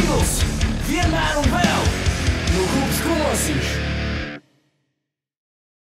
Vīls vienmēr un vēl, nu hūps kumosiņš.